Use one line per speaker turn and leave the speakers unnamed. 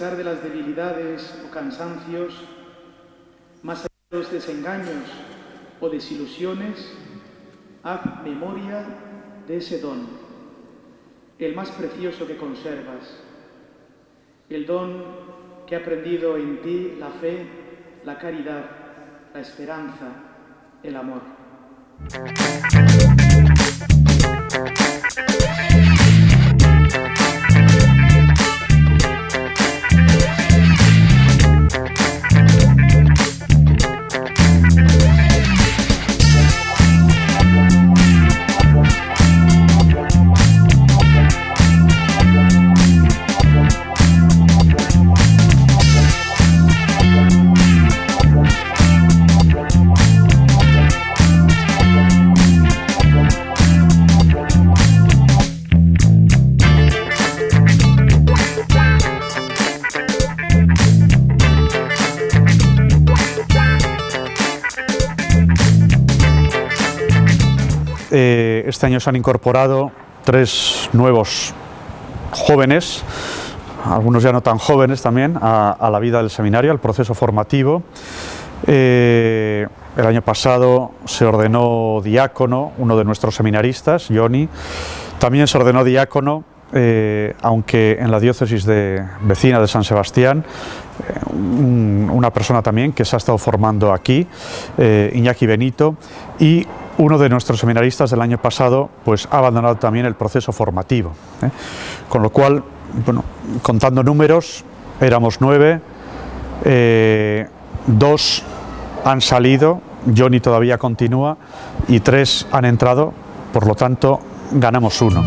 pesar de las debilidades o cansancios, más allá de los desengaños o desilusiones, haz memoria de ese don, el más precioso que conservas, el don que ha aprendido en ti la fe, la caridad, la esperanza, el amor.
Eh, este año se han incorporado tres nuevos jóvenes, algunos ya no tan jóvenes también, a, la vida del seminario, al proceso formativo. Eh, el año pasado se ordenó diácono, uno de nuestros seminaristas, Johnny. También se ordenó diácono, eh, aunque en la diócesis de, vecina de San Sebastián, una persona también que se ha estado formando aquí, Iñaki Benito, y uno de nuestros seminaristas del año pasado pues, ha abandonado también el proceso formativo. ¿eh? Con lo cual, bueno, contando números, éramos nueve, eh, dos han salido, Johnny todavía continúa y tres han entrado, por lo tanto ganamos uno.